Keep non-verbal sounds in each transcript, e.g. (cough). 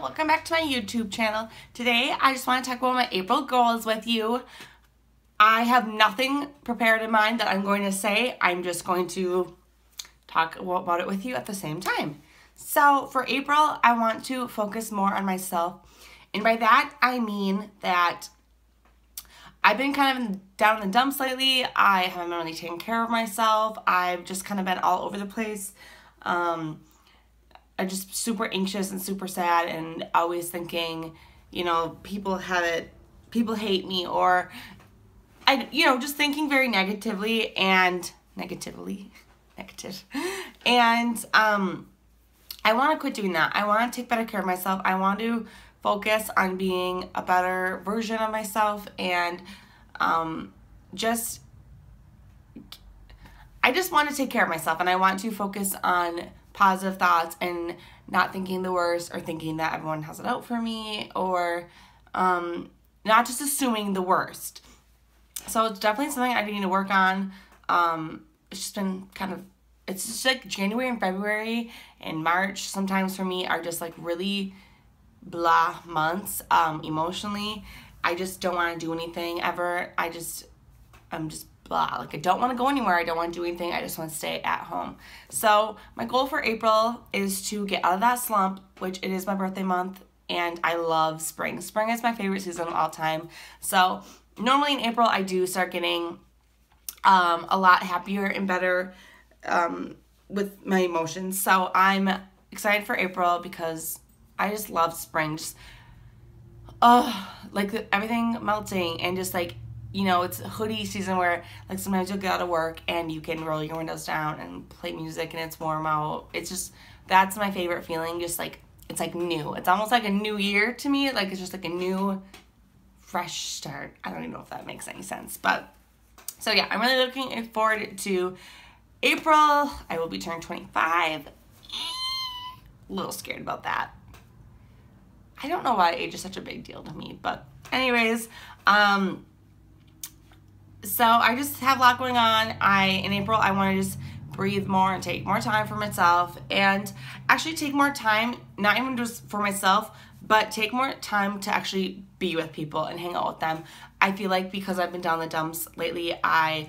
Welcome back to my YouTube channel. Today, I just want to talk about my April goals with you. I have nothing prepared in mind that I'm going to say. I'm just going to talk about it with you at the same time. So for April, I want to focus more on myself. And by that, I mean that I've been kind of down in the dumps lately. I haven't been really taking care of myself. I've just kind of been all over the place. Um, I'm just super anxious and super sad and always thinking, you know, people have it, people hate me or I, you know, just thinking very negatively and negatively, (laughs) negative. And um, I want to quit doing that. I want to take better care of myself. I want to focus on being a better version of myself and um, just I just want to take care of myself and I want to focus on positive thoughts and not thinking the worst or thinking that everyone has it out for me or um, not just assuming the worst. So it's definitely something I need to work on. Um, it's just been kind of, it's just like January and February and March sometimes for me are just like really blah months um, emotionally. I just don't want to do anything ever. I just, I'm just blah. Like I don't want to go anywhere. I don't want to do anything. I just want to stay at home. So my goal for April is to get out of that slump, which it is my birthday month and I love spring. Spring is my favorite season of all time. So normally in April I do start getting um, a lot happier and better um, with my emotions. So I'm excited for April because I just love spring. Just, oh, like everything melting and just like you know, it's hoodie season where like sometimes you'll get out of work and you can roll your windows down and play music and it's warm out. It's just that's my favorite feeling. Just like it's like new. It's almost like a new year to me. Like it's just like a new fresh start. I don't even know if that makes any sense. But so yeah, I'm really looking forward to April. I will be turning 25. A little scared about that. I don't know why age is such a big deal to me, but anyways, um, so I just have a lot going on. I in April I want to just breathe more and take more time for myself and actually take more time not even just for myself but take more time to actually be with people and hang out with them. I feel like because I've been down the dumps lately, I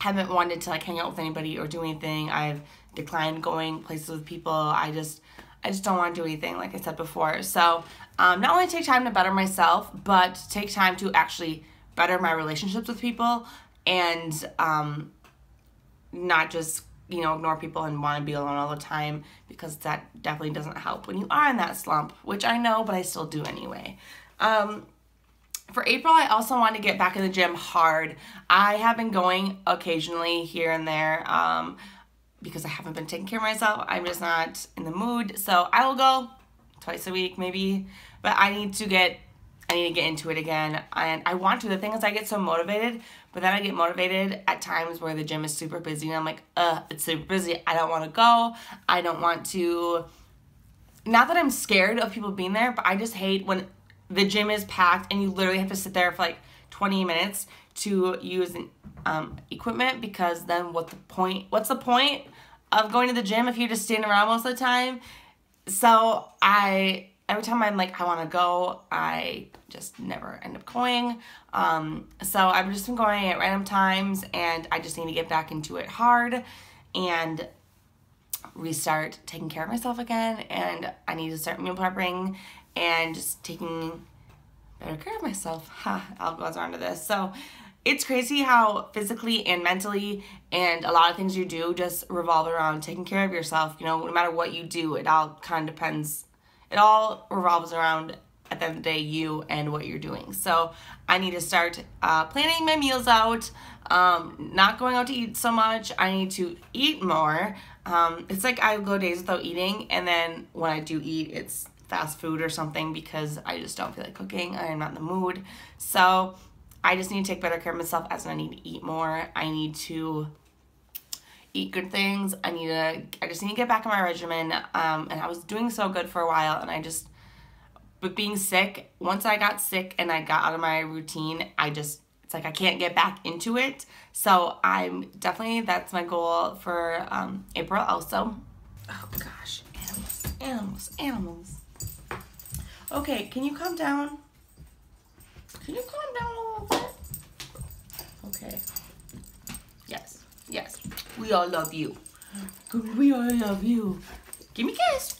haven't wanted to like hang out with anybody or do anything. I've declined going places with people. I just I just don't want to do anything like I said before. So um, not only take time to better myself, but take time to actually better my relationships with people and um, not just you know ignore people and want to be alone all the time because that definitely doesn't help when you are in that slump which i know but i still do anyway. Um, for april i also want to get back in the gym hard. I have been going occasionally here and there um, because i haven't been taking care of myself. I'm just not in the mood. So i will go twice a week maybe but i need to get I need to get into it again. And I want to. The thing is, I get so motivated, but then I get motivated at times where the gym is super busy. And I'm like, uh, it's super busy. I don't want to go. I don't want to. Not that I'm scared of people being there, but I just hate when the gym is packed and you literally have to sit there for like 20 minutes to use um, equipment because then what the point? What's the point of going to the gym if you're just standing around most of the time? So I every time I'm like, I want to go, I just never end up going. Um, so I've just been going at random times and I just need to get back into it hard and restart taking care of myself again. And I need to start meal prepping and just taking better care of myself. (laughs) Ha, I'll go on to this. So it's crazy how physically and mentally and a lot of things you do just revolve around taking care of yourself. You know, no matter what you do, it all kind of depends it all revolves around at the end of the day you and what you're doing. So i need to start uh, planning my meals out um, not going out to eat so much. I need to eat more. Um, it's like i go days without eating and then when i do eat it's fast food or something because i just don't feel like cooking. I'm not in the mood. So i just need to take better care of myself as i need to eat more. I need to eat good things. I need to, I just need to get back on my regimen. Um, and I was doing so good for a while and I just, but being sick, once I got sick and I got out of my routine, I just, it's like I can't get back into it. So I'm definitely, that's my goal for um, April also. Oh gosh, animals, animals, animals. Okay, can you calm down? Can you calm down a little bit? Okay. Yes, yes. We all love you. We all love you. Give me a kiss.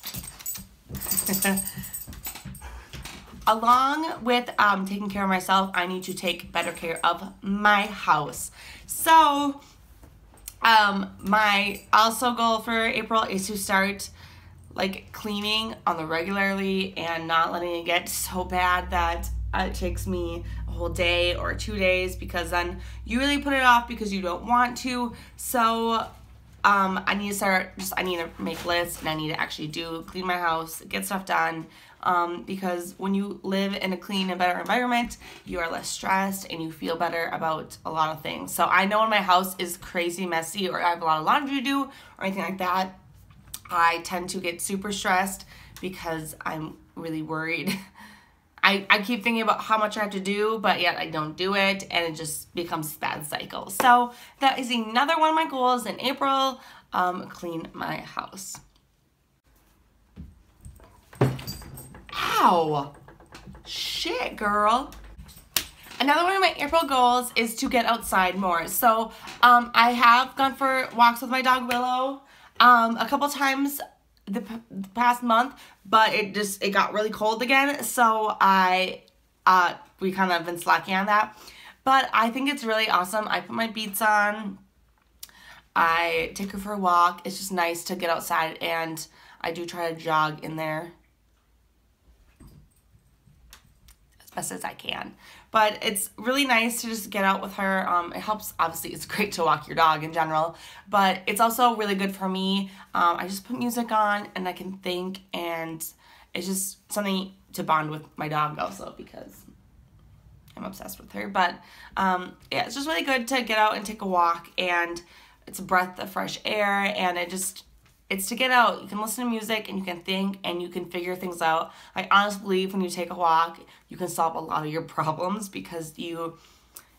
Along with um, taking care of myself, I need to take better care of my house. So, um, my also goal for April is to start like cleaning on the regularly and not letting it get so bad that it takes me a whole day or two days because then you really put it off because you don't want to. So um, I need to start just I need to make lists and I need to actually do clean my house, get stuff done. Um, because when you live in a clean and better environment, you are less stressed and you feel better about a lot of things. So I know when my house is crazy messy or I have a lot of laundry to do or anything like that, I tend to get super stressed because I'm really worried. (laughs) I, I keep thinking about how much I have to do, but yet I don't do it, and it just becomes a bad cycle. So that is another one of my goals in April, um, clean my house. Ow! Shit, girl. Another one of my April goals is to get outside more. So um, I have gone for walks with my dog Willow um, a couple times the, the past month, but it just it got really cold again, so I uh we kind of been slacking on that. But I think it's really awesome. I put my beats on. I take her for a walk. It's just nice to get outside and I do try to jog in there as best as I can. But it's really nice to just get out with her. Um, it helps, obviously, it's great to walk your dog in general, but it's also really good for me. Um, I just put music on and I can think, and it's just something to bond with my dog also because I'm obsessed with her. But um, yeah, it's just really good to get out and take a walk, and it's a breath of fresh air, and it just it's to get out. You can listen to music and you can think and you can figure things out. I honestly believe when you take a walk, you can solve a lot of your (laughs) problems because you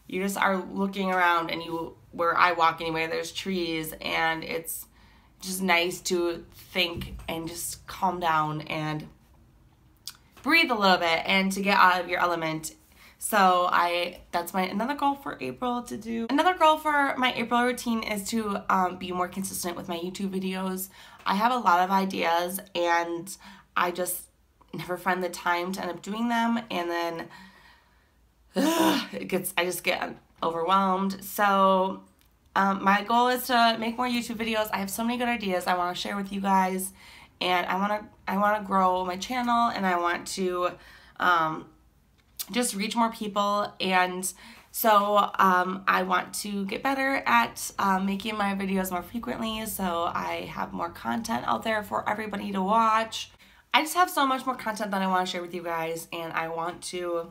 you just are looking around and you where I walk anyway, there's trees and it's just nice to think and just calm down and breathe a little bit and to get out of your element so I that's my another goal for April to do. Another goal for my April routine is to um, be more consistent with my YouTube videos. I have a lot of ideas and I just never find the time to end up doing them and then ugh, it gets I just get overwhelmed. So um, my goal is to make more YouTube videos. I have so many good ideas I want to share with you guys and I want to I want to grow my channel and I want to um, just reach more people. And so um, I want to get better at um, making my videos more frequently. So I have more content out there for everybody to watch. I just have so much more content that I want to share with you guys and I want to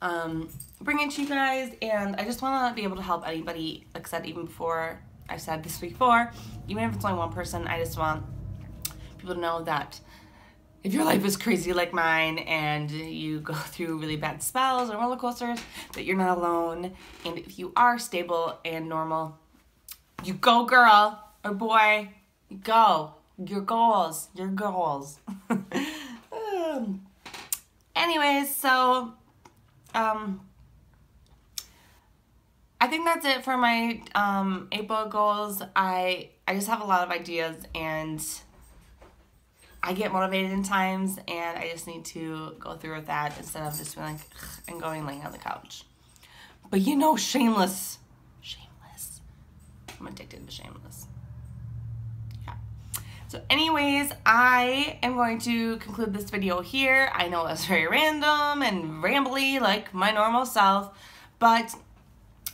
um, bring it to you guys. And I just want to be able to help anybody like I said even before I said this before even if it's only one person I just want people to know that if your life is crazy like mine and you go (laughs) through really bad spells or roller coasters, that you're not alone. And if you are stable and normal, you go, girl or boy, you go. Your goals, your goals. (laughs) anyways, so um, I think that's it for my um, April goals. I I just have a lot of ideas and I get motivated in times and I just need to go through with that instead of just being like and going laying on the couch. But you know, shameless. Shameless. I'm addicted to shameless. Yeah. So anyways, I am going to conclude this video here. I know that's very random and rambly like my normal self, but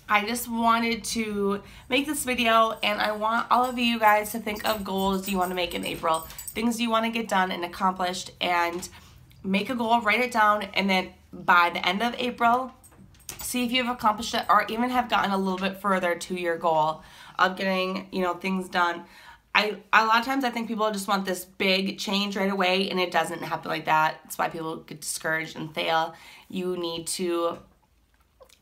I just wanted to make this video and I want all of you guys to think of goals you want to make in April, things you want to get done and accomplished and make a goal, write it down and then by the end of April, see if you've accomplished it or even have gotten a little bit further to your goal of getting, you know, things done. I a lot of times I think people just want this big change right away and it doesn't happen like that. That's why people get discouraged and fail. You need to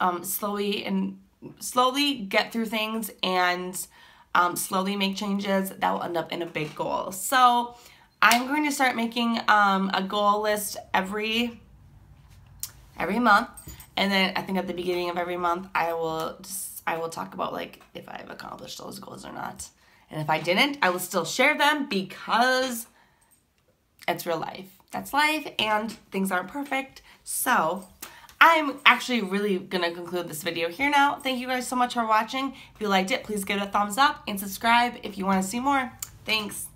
um, slowly and slowly get through things and um, slowly make changes that will end up in a big goal. So I'm going to start making um, a goal list every every month, and then I think at the beginning of every month I will just I will talk about like if I've accomplished those goals or not, and if I didn't, I will still share them because it's real life. That's life, and things aren't perfect. So I'm actually really going to conclude this video here now. Thank you guys so much for watching. If you liked it, please give it a thumbs up and subscribe if you want to see more. Thanks.